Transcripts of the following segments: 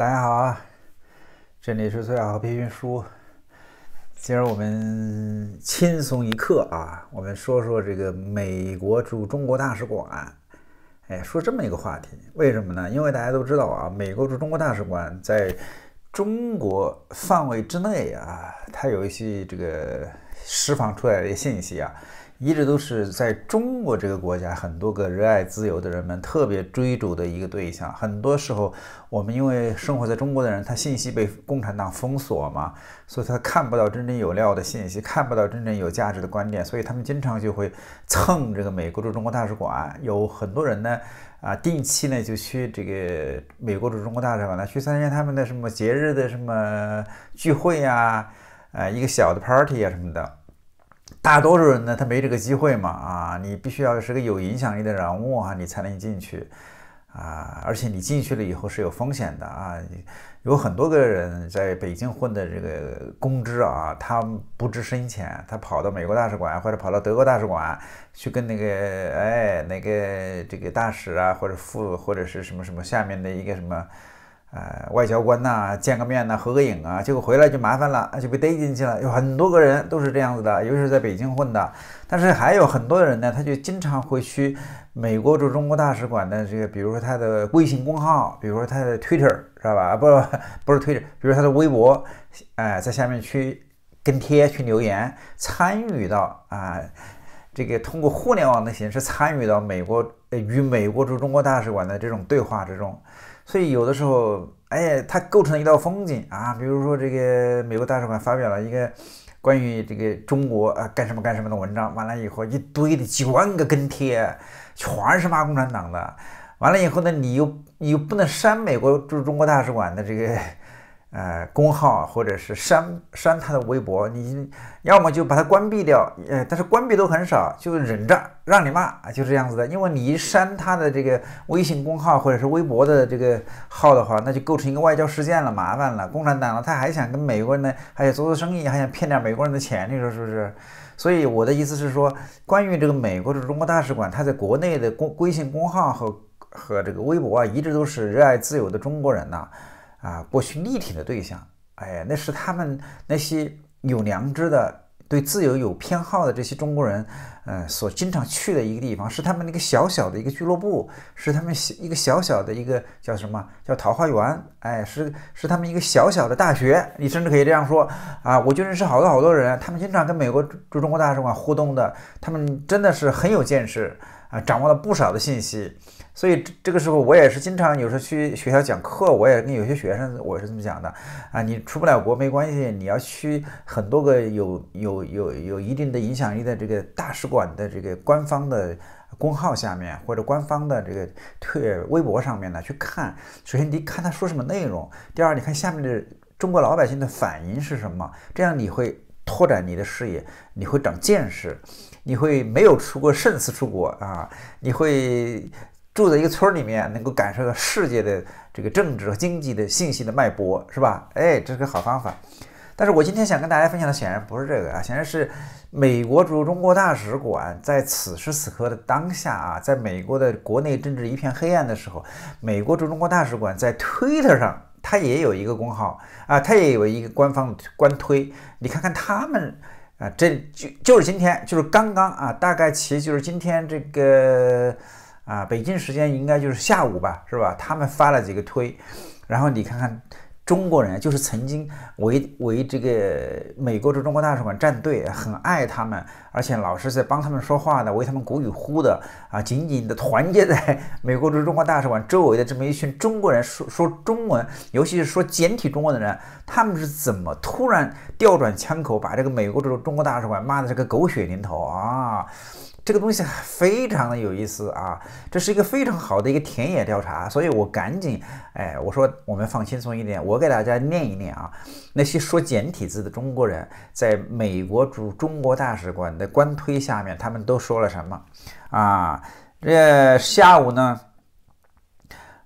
大家好啊，这里是最好培训书。今儿我们轻松一刻啊，我们说说这个美国驻中国大使馆。哎，说这么一个话题，为什么呢？因为大家都知道啊，美国驻中国大使馆在中国范围之内啊，它有一些这个释放出来的信息啊。一直都是在中国这个国家，很多个热爱自由的人们特别追逐的一个对象。很多时候，我们因为生活在中国的人，他信息被共产党封锁嘛，所以他看不到真正有料的信息，看不到真正有价值的观点，所以他们经常就会蹭这个美国驻中国大使馆。有很多人呢，啊，定期呢就去这个美国驻中国大使馆呢去参加他们的什么节日的什么聚会呀，啊，一个小的 party 啊什么的。大多数人呢，他没这个机会嘛啊！你必须要是个有影响力的人物啊，你才能进去啊！而且你进去了以后是有风险的啊！有很多个人在北京混的这个公知啊，他不知深浅，他跑到美国大使馆或者跑到德国大使馆去跟那个哎那个这个大使啊或者副或者是什么什么下面的一个什么。呃，外交官呐，见个面呐，合个影啊，结果回来就麻烦了，就被逮进去了。有很多个人都是这样子的，尤其是在北京混的。但是还有很多的人呢，他就经常会去美国驻中国大使馆的这个，比如说他的微信公号，比如说他的 Twitter，知道吧？不，不是 Twitter，比如他的微博，哎，在下面去跟贴、去留言，参与到啊，这个通过互联网的形式参与到美国与美国驻中国大使馆的这种对话之中。所以有的时候，哎，它构成了一道风景啊。比如说，这个美国大使馆发表了一个关于这个中国啊干什么干什么的文章，完了以后一堆的几万个跟帖，全是骂共产党的。完了以后呢，你又你又不能删美国驻中国大使馆的这个。呃，公号或者是删删他的微博，你要么就把它关闭掉，呃，但是关闭都很少，就忍着让你骂，就这样子的。因为你一删他的这个微信公号或者是微博的这个号的话，那就构成一个外交事件了，麻烦了。共产党了，他还想跟美国人呢，还想做做生意，还想骗点美国人的钱，你说是不是？所以我的意思是说，关于这个美国的中国大使馆，他在国内的公微信公号和和这个微博啊，一直都是热爱自由的中国人呐。啊过去力挺的对象，哎，那是他们那些有良知的、对自由有偏好的这些中国人，呃，所经常去的一个地方，是他们那个小小的一个俱乐部，是他们一个小小的一个叫什么？叫桃花源，哎，是是他们一个小小的大学，你甚至可以这样说。啊，我就认识好多好多人，他们经常跟美国驻中国大使馆互动的，他们真的是很有见识啊，掌握了不少的信息。所以这个时候，我也是经常有时候去学校讲课，我也跟有些学生我是这么讲的啊，你出不了国没关系，你要去很多个有有有有一定的影响力的这个大使馆的这个官方的公号下面，或者官方的这个推微博上面呢去看。首先你看他说什么内容，第二你看下面的中国老百姓的反应是什么，这样你会拓展你的视野，你会长见识，你会没有出过胜似出国啊，你会。住在一个村儿里面，能够感受到世界的这个政治和经济的信息的脉搏，是吧？哎，这是个好方法。但是我今天想跟大家分享的，显然不是这个啊，显然是美国驻中国大使馆在此时此刻的当下啊，在美国的国内政治一片黑暗的时候，美国驻中国大使馆在推特上，它也有一个公号啊，它也有一个官方官推。你看看他们啊，这就就是今天，就是刚刚啊，大概其就是今天这个。啊，北京时间应该就是下午吧，是吧？他们发了几个推，然后你看看中国人，就是曾经为为这个美国驻中国大使馆站队，很爱他们，而且老是在帮他们说话的，为他们鼓与呼的啊，紧紧的团结在 美国驻中国大使馆周围的这么一群中国人，说说中文，尤其是说简体中文的人，他们是怎么突然调转枪口，把这个美国驻中国大使馆骂的这个狗血淋头啊？这个东西非常的有意思啊，这是一个非常好的一个田野调查，所以我赶紧，哎，我说我们放轻松一点，我给大家念一念啊，那些说简体字的中国人在美国驻中国大使馆的官推下面，他们都说了什么啊？这下午呢，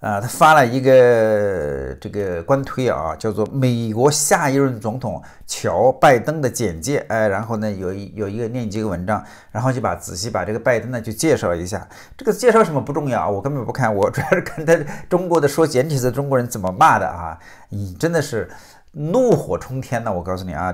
啊，他发了一个这个官推啊，叫做“美国下一任总统乔拜登的简介”。哎，然后呢，有一有一个链接个文章，然后就把仔细把这个拜登呢就介绍一下。这个介绍什么不重要啊，我根本不看，我主要是看他中国的说简体字中国人怎么骂的啊！你真的是怒火冲天呐！我告诉你啊，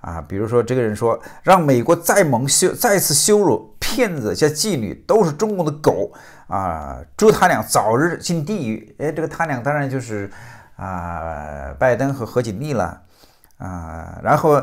啊，比如说这个人说，让美国再蒙羞，再次羞辱骗子加妓女都是中国的狗。啊，祝他俩早日进地狱！哎，这个他俩当然就是啊，拜登和何锦丽了啊。然后，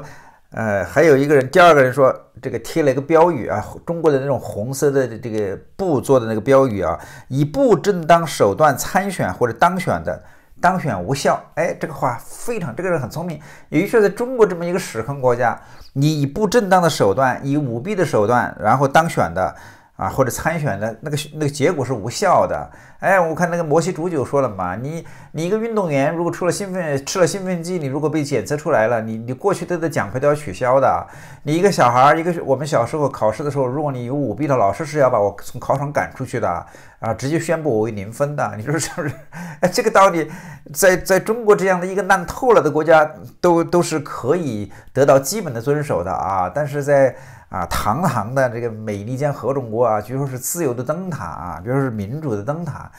呃，还有一个人，第二个人说，这个贴了一个标语啊，中国的那种红色的这个布做的那个标语啊，以不正当手段参选或者当选的，当选无效。哎，这个话非常，这个人很聪明。也就是在中国这么一个屎坑国家，你以不正当的手段，以舞弊的手段，然后当选的。啊，或者参选的那个那个结果是无效的。哎，我看那个摩西煮酒说了嘛，你你一个运动员如果出了兴奋吃了兴奋剂，你如果被检测出来了，你你过去的的奖牌都要取消的。你一个小孩儿，一个我们小时候考试的时候，如果你有舞弊的，老师是要把我从考场赶出去的啊，直接宣布我为零分的。你说是不是？哎，这个道理在在中国这样的一个烂透了的国家，都都是可以得到基本的遵守的啊，但是在。啊，堂堂的这个美利坚合众国啊，据说是自由的灯塔啊，比如说是民主的灯塔，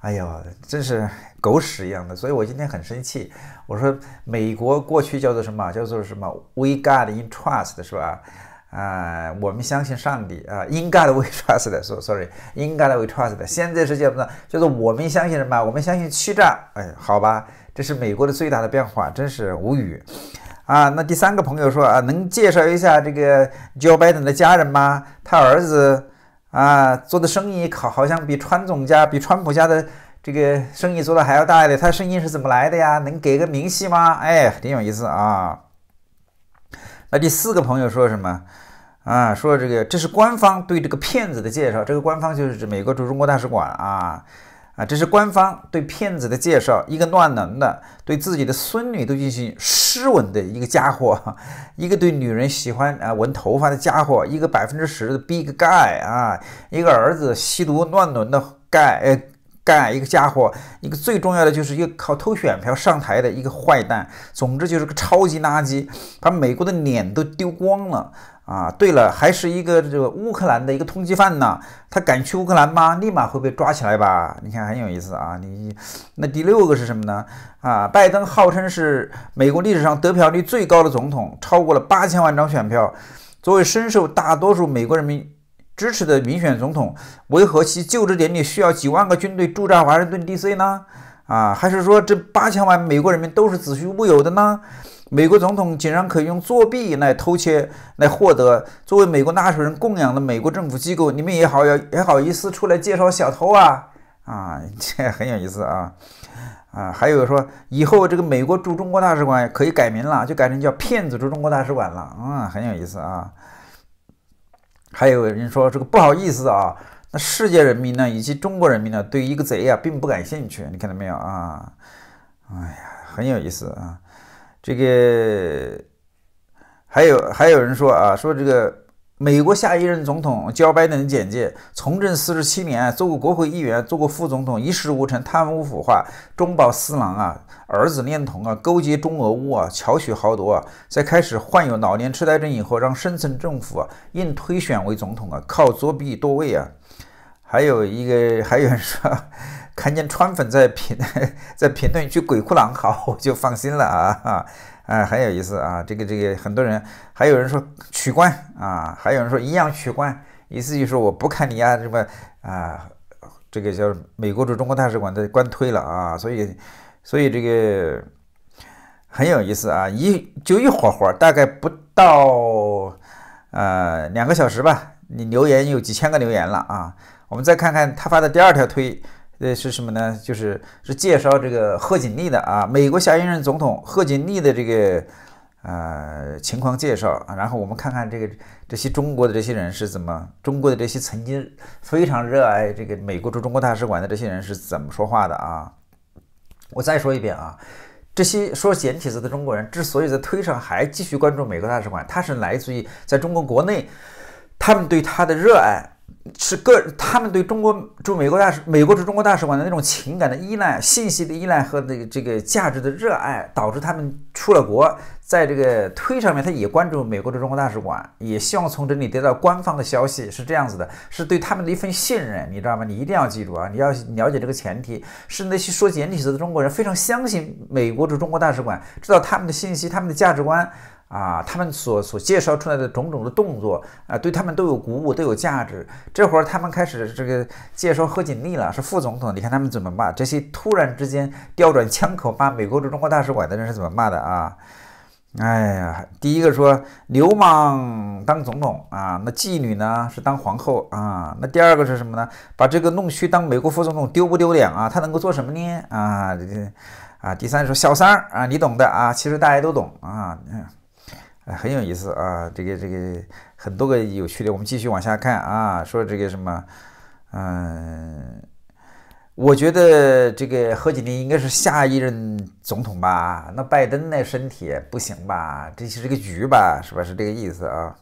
哎呦，真是狗屎一样的。所以我今天很生气，我说美国过去叫做什么？叫做什么？We God in trust 是吧？啊，我们相信上帝啊，In God we trust 的，说 Sorry，In God we trust 的现在是叫什么？叫做我们相信什么？我们相信欺诈。哎，好吧，这是美国的最大的变化，真是无语。啊，那第三个朋友说啊，能介绍一下这个 Joe Biden 的家人吗？他儿子啊做的生意好，好像比川总家、比川普家的这个生意做的还要大一点。他生意是怎么来的呀？能给个明细吗？哎，挺有意思啊。那第四个朋友说什么？啊，说这个这是官方对这个骗子的介绍。这个官方就是指美国驻中国大使馆啊。啊，这是官方对骗子的介绍，一个乱伦的，对自己的孙女都进行湿吻的一个家伙，一个对女人喜欢啊纹头发的家伙，一个百分之十的 big guy 啊，一个儿子吸毒乱伦的 guy，呃干一个家伙，一个最重要的就是一个靠偷选票上台的一个坏蛋，总之就是个超级垃圾，把美国的脸都丢光了。啊，对了，还是一个这个乌克兰的一个通缉犯呢，他敢去乌克兰吗？立马会被抓起来吧？你看很有意思啊。你那第六个是什么呢？啊，拜登号称是美国历史上得票率最高的总统，超过了八千万张选票。作为深受大多数美国人民支持的民选总统，为何其就职典礼需要几万个军队驻扎华盛顿 DC 呢？啊，还是说这八千万美国人民都是子虚乌有的呢？美国总统竟然可以用作弊来偷窃来获得作为美国纳税人供养的美国政府机构，你们也好要也好意思出来介绍小偷啊啊，这很有意思啊啊！还有说以后这个美国驻中国大使馆可以改名了，就改成叫骗子驻中国大使馆了啊，很有意思啊！还有人说这个不好意思啊，那世界人民呢以及中国人民呢对一个贼啊并不感兴趣，你看到没有啊？哎呀，很有意思啊！这个还有还有人说啊，说这个美国下一任总统焦拜登的简介：从政四十七年，做过国会议员，做过副总统，一事无成，贪污腐化，中饱私囊啊，儿子恋童啊，勾结中俄乌啊，巧取豪夺啊，在开始患有老年痴呆症以后，让深层政府啊硬推选为总统啊，靠作弊夺位啊。还有一个还有人说。看见川粉在评 在评论区“鬼哭狼嚎”，我就放心了啊，很有意思啊！这个这个很多人，还有人说取关啊，还有人说一样取关，意思就是说我不看你呀什么啊，这个叫美国驻中国大使馆的官推了啊，所以所以这个很有意思啊，一就一会会儿，大概不到呃两个小时吧，你留言有几千个留言了啊！我们再看看他发的第二条推。呃，是什么呢？就是是介绍这个贺锦丽的啊，美国下一任总统贺锦丽的这个呃情况介绍啊。然后我们看看这个这些中国的这些人是怎么，中国的这些曾经非常热爱这个美国驻中国大使馆的这些人是怎么说话的啊。我再说一遍啊，这些说简体字的中国人之所以在推上还继续关注美国大使馆，他是来自于在中国国内他们对他的热爱。是个他们对中国驻美国大使、美国驻中国大使馆的那种情感的依赖、信息的依赖和这个这个价值的热爱，导致他们出了国，在这个推上面，他也关注美国驻中国大使馆，也希望从这里得到官方的消息，是这样子的，是对他们的一份信任，你知道吗？你一定要记住啊，你要了解这个前提，是那些说简体字的中国人非常相信美国驻中国大使馆，知道他们的信息、他们的价值观。啊，他们所所介绍出来的种种的动作啊，对他们都有鼓舞，都有价值。这会儿他们开始这个介绍贺锦丽了，是副总统。你看他们怎么骂这些突然之间调转枪口骂美国驻中国大使馆的人是怎么骂的啊？哎呀，第一个说流氓当总统啊，那妓女呢是当皇后啊。那第二个是什么呢？把这个弄虚当美国副总统丢不丢脸啊？他能够做什么呢？啊，这啊，第三说小三儿啊，你懂的啊，其实大家都懂啊。嗯，很有意思啊！这个这个很多个有趣的，我们继续往下看啊。说这个什么，嗯，我觉得这个何锦丽应该是下一任总统吧？那拜登那身体不行吧？这是个局吧？是吧？是这个意思啊？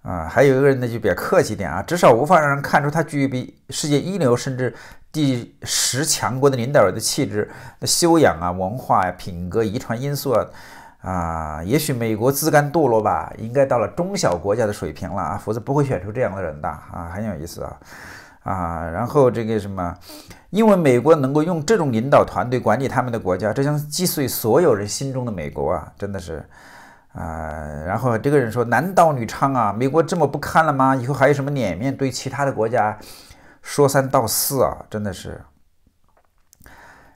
啊，还有一个人呢，就比较客气点啊，至少无法让人看出他具备世界一流甚至第十强国的领导人的气质、那修养啊、文化呀、品格、遗传因素啊。啊，也许美国自甘堕落吧，应该到了中小国家的水平了啊，否则不会选出这样的人的啊，很有意思啊啊，然后这个什么，因为美国能够用这种领导团队管理他们的国家，这将击碎所有人心中的美国啊，真的是啊，然后这个人说，男盗女娼啊，美国这么不堪了吗？以后还有什么脸面对其他的国家说三道四啊？真的是，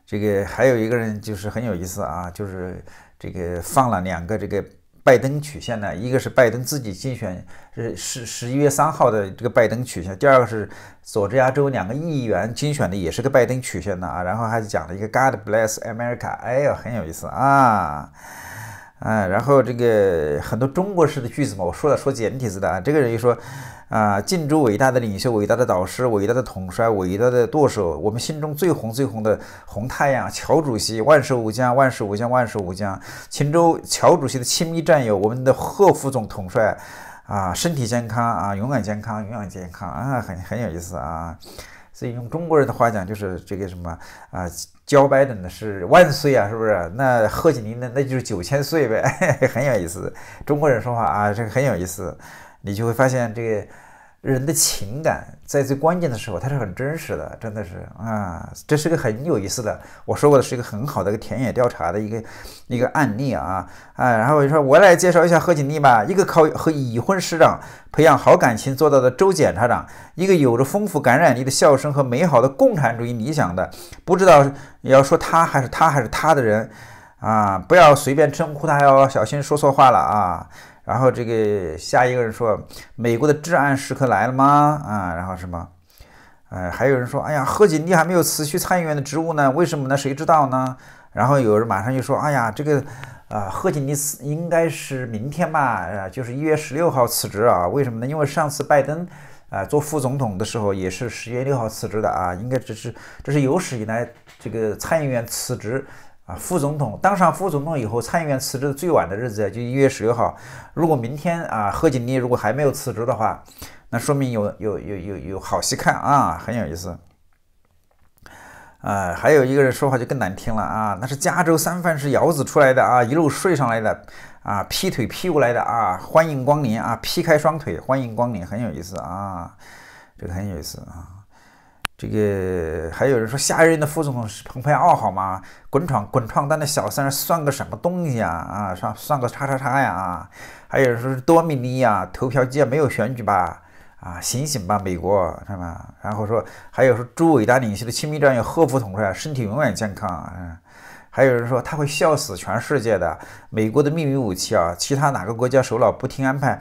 这个还有一个人就是很有意思啊，就是。这个放了两个这个拜登曲线呢，一个是拜登自己竞选是十十一月三号的这个拜登曲线，第二个是佐治亚州两个议员竞选的也是个拜登曲线的啊，然后还讲了一个 God bless America，哎呦很有意思啊。啊，然后这个很多中国式的句子嘛，我说了说简体字的啊。这个人就说啊，敬祝伟大的领袖、伟大的导师、伟大的统帅、伟大的舵手，我们心中最红最红的红太阳乔主席，万寿无疆，万寿无疆，万寿无疆。请祝乔主席的亲密战友，我们的贺副总统帅啊，身体健康啊，永远健康，永远健康啊，很很有意思啊。所以用中国人的话讲，就是这个什么啊。交拜登的是万岁啊，是不是？那贺锦丽的？那就是九千岁呗，很有意思。中国人说话啊，这个很有意思，你就会发现这个。人的情感在最关键的时候，它是很真实的，真的是啊，这是个很有意思的。我说过的是一个很好的一个田野调查的一个一个案例啊啊，然后我就说，我来介绍一下何锦丽吧，一个靠和已婚师长培养好感情做到的州检察长，一个有着丰富感染力的笑声和美好的共产主义理想的，不知道要说他还是他还是他的人啊，不要随便称呼他，哟小心说错话了啊。然后这个下一个人说：“美国的至暗时刻来了吗？”啊，然后什么？呃，还有人说：“哎呀，贺锦丽还没有辞去参议员的职务呢，为什么呢？谁知道呢？”然后有人马上就说：“哎呀，这个啊，贺锦丽应该是明天吧？啊，就是一月十六号辞职啊？为什么呢？因为上次拜登啊做副总统的时候也是十月六号辞职的啊，应该这是这是有史以来这个参议员辞职。”啊，副总统当上副总统以后，参议员辞职最晚的日子就一月十六号。如果明天啊，贺锦丽如果还没有辞职的话，那说明有有有有有好戏看啊，很有意思。啊，还有一个人说话就更难听了啊，那是加州三藩市窑子出来的啊，一路睡上来的啊，劈腿劈过来的啊，欢迎光临啊，劈开双腿欢迎光临，很有意思啊，这个很有意思啊。这个还有人说下一任的副总统是蓬佩奥好吗？滚床滚床单的小三算个什么东西啊？啊，算算个叉叉叉呀？啊，还有人说是多米尼呀，投票季没有选举吧？啊，醒醒吧，美国，是吧？然后说还有说诸伟大领袖的亲密战友贺副统帅身体永远健康。嗯，还有人说他会笑死全世界的，美国的秘密武器啊，其他哪个国家首脑不听安排？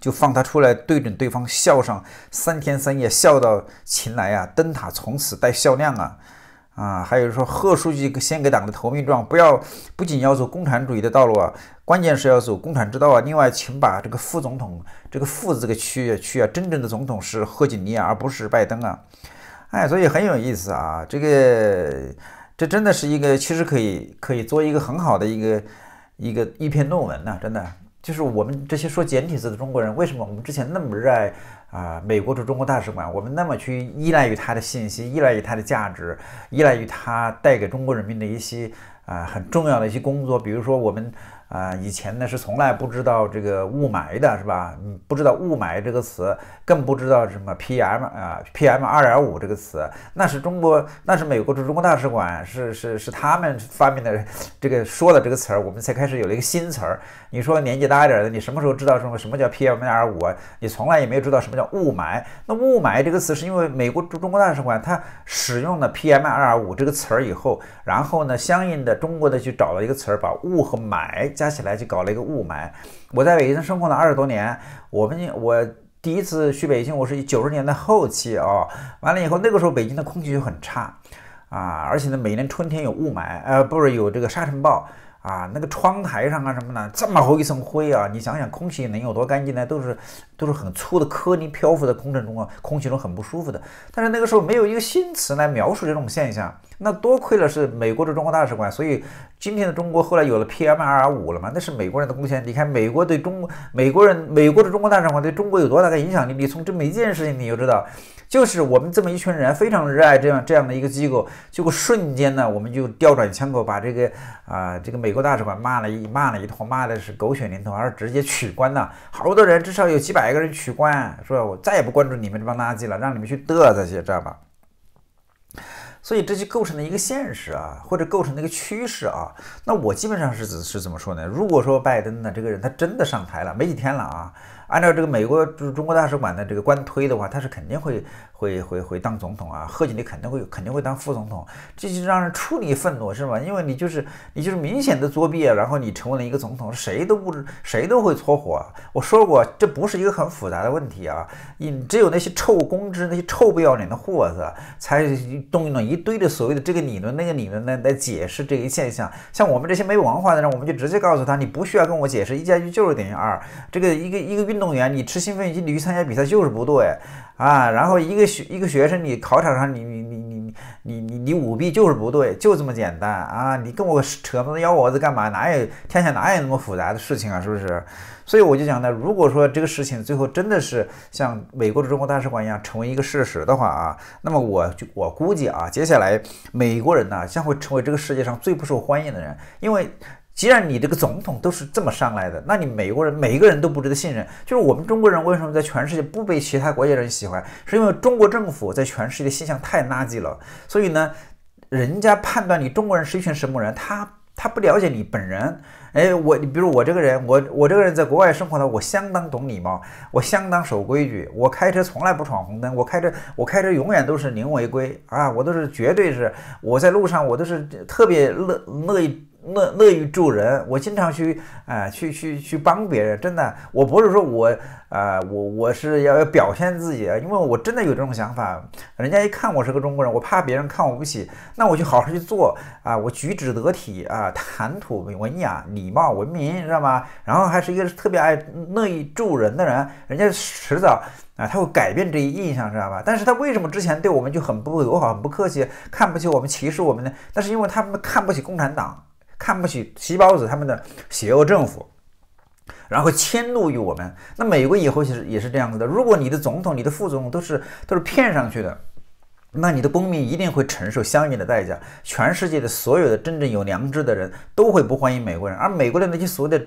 就放他出来对准对方笑上三天三夜，笑到擒来啊！灯塔从此带笑亮啊！啊，还有人说贺书记先给党的投名状，不要不仅要走共产主义的道路啊，关键是要走共产之道啊！另外，请把这个副总统这个副字给去去啊！真正的总统是贺锦丽啊，而不是拜登啊！哎，所以很有意思啊！这个这真的是一个，其实可以可以做一个很好的一个一个一篇论文呢，真的。就是我们这些说简体字的中国人，为什么我们之前那么热爱啊美国驻中国大使馆？我们那么去依赖于它的信息，依赖于它的价值，依赖于它带给中国人民的一些啊很重要的一些工作，比如说我们。啊，以前呢是从来不知道这个雾霾的，是吧？嗯，不知道雾霾这个词，更不知道什么 PM 啊，PM 二点五这个词，那是中国，那是美国驻中国大使馆，是是是他们发明的这个说的这个词儿，我们才开始有了一个新词儿。你说年纪大一点的，你什么时候知道什么什么叫 PM 二点五啊？你从来也没有知道什么叫雾霾。那雾霾这个词是因为美国驻中国大使馆它使用了 PM 二点五这个词儿以后，然后呢，相应的中国的去找了一个词儿，把雾和霾。加起来就搞了一个雾霾。我在北京生活了二十多年，我们我第一次去北京，我是九十年代后期啊。完了以后，那个时候北京的空气就很差啊，而且呢，每年春天有雾霾，呃，不是有这个沙尘暴。啊，那个窗台上啊什么的，这么厚一层灰啊！你想想，空气能有多干净呢？都是都是很粗的颗粒漂浮在空气中啊，空气中很不舒服的。但是那个时候没有一个新词来描述这种现象，那多亏了是美国的中国大使馆，所以今天的中国后来有了 PM 二点五了嘛？那是美国人的贡献。你看，美国对中美国人，美国的中国大使馆对中国有多大的影响力？你从这么一件事情你就知道。就是我们这么一群人非常热爱这样这样的一个机构，结果瞬间呢，我们就调转枪口，把这个啊这个美国大使馆骂了一骂了一通，骂的是狗血淋头，而直接取关了。好多人至少有几百个人取关，说我再也不关注你们这帮垃圾了，让你们去嘚瑟去，知道吧？所以这就构成了一个现实啊，或者构成了一个趋势啊。那我基本上是是怎么说呢？如果说拜登呢这个人他真的上台了，没几天了啊。按照这个美国驻中国大使馆的这个官推的话，他是肯定会会会会当总统啊，贺锦丽肯定会肯定会当副总统，这就让人出离愤怒，是吧？因为你就是你就是明显的作弊啊，然后你成为了一个总统，谁都不谁都会搓火。我说过，这不是一个很复杂的问题啊，你只有那些臭公知、那些臭不要脸的货色，才动用了一堆的所谓的这个理论、那个理论来来解释这一现象。像我们这些没文化的人，我们就直接告诉他，你不需要跟我解释，一加一就是等于二，这个一个一个运。运动员，你吃兴奋剂，你去参加比赛就是不对啊！然后一个学一个学生，你考场上你你你你你你你舞弊就是不对，就这么简单啊！你跟我扯那幺蛾子干嘛？哪有天下哪有那么复杂的事情啊？是不是？所以我就讲呢，如果说这个事情最后真的是像美国的中国大使馆一样成为一个事实的话啊，那么我就我估计啊，接下来美国人呢将会成为这个世界上最不受欢迎的人，因为。既然你这个总统都是这么上来的，那你美国人每一个人都不值得信任。就是我们中国人为什么在全世界不被其他国家人喜欢，是因为中国政府在全世界形象太垃圾了。所以呢，人家判断你中国人是一群什么人，他他不了解你本人。哎，我你比如我这个人，我我这个人在国外生活的，我相当懂礼貌，我相当守规矩，我开车从来不闯红灯，我开车我开车永远都是零违规啊，我都是绝对是我在路上我都是特别乐乐意。乐乐于助人，我经常去啊，去去去帮别人，真的，我不是说我啊，我我是要要表现自己，因为我真的有这种想法。人家一看我是个中国人，我怕别人看我不起，那我就好好去做啊，我举止得体啊，谈吐文雅、礼貌、文明，知道吗？然后还是一个特别爱乐意助人的人，人家迟早啊，他会改变这一印象，知道吧？但是他为什么之前对我们就很不友好、很不客气，看不起我们、歧视我们呢？那是因为他们看不起共产党。看不起西包子他们的邪恶政府，然后迁怒于我们。那美国以后其实也是这样子的。如果你的总统、你的副总统都是都是骗上去的，那你的公民一定会承受相应的代价。全世界的所有的真正有良知的人都会不欢迎美国人，而美国的那些所谓的。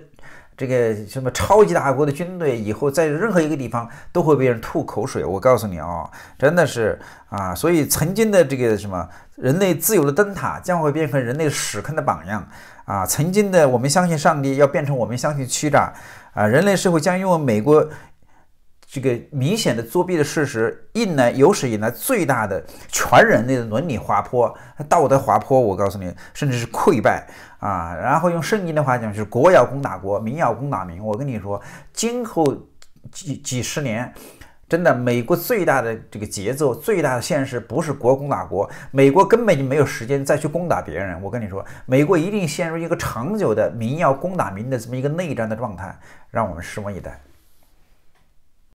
这个什么超级大国的军队，以后在任何一个地方都会被人吐口水。我告诉你啊，真的是啊，所以曾经的这个什么人类自由的灯塔，将会变成人类屎坑的榜样啊！曾经的我们相信上帝，要变成我们相信欺诈啊！人类社会将因为美国。这个明显的作弊的事实，引来有史以来最大的全人类的伦理滑坡、道德滑坡。我告诉你，甚至是溃败啊！然后用圣经的话讲，就是国要攻打国，民要攻打民。我跟你说，今后几几十年，真的，美国最大的这个节奏、最大的现实，不是国攻打国，美国根本就没有时间再去攻打别人。我跟你说，美国一定陷入一个长久的民要攻打民的这么一个内战的状态，让我们拭目以待。